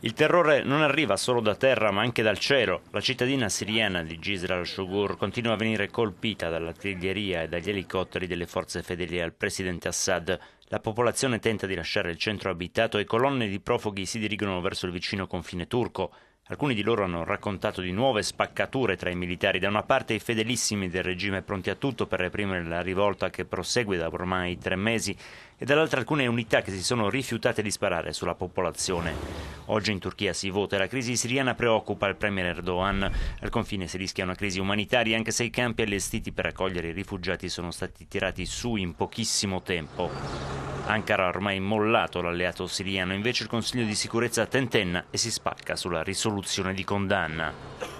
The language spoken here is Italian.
Il terrore non arriva solo da terra ma anche dal cielo. La cittadina siriana di Gisra al-Shugur continua a venire colpita dall'artiglieria e dagli elicotteri delle forze fedeli al presidente Assad. La popolazione tenta di lasciare il centro abitato e colonne di profughi si dirigono verso il vicino confine turco. Alcuni di loro hanno raccontato di nuove spaccature tra i militari, da una parte i fedelissimi del regime pronti a tutto per reprimere la rivolta che prosegue da ormai tre mesi, e dall'altra alcune unità che si sono rifiutate di sparare sulla popolazione. Oggi in Turchia si vota e la crisi siriana preoccupa il premier Erdogan. Al confine si rischia una crisi umanitaria anche se i campi allestiti per accogliere i rifugiati sono stati tirati su in pochissimo tempo. Ankara ha ormai mollato l'alleato siriano, invece il Consiglio di sicurezza tentenna e si spacca sulla risoluzione di condanna.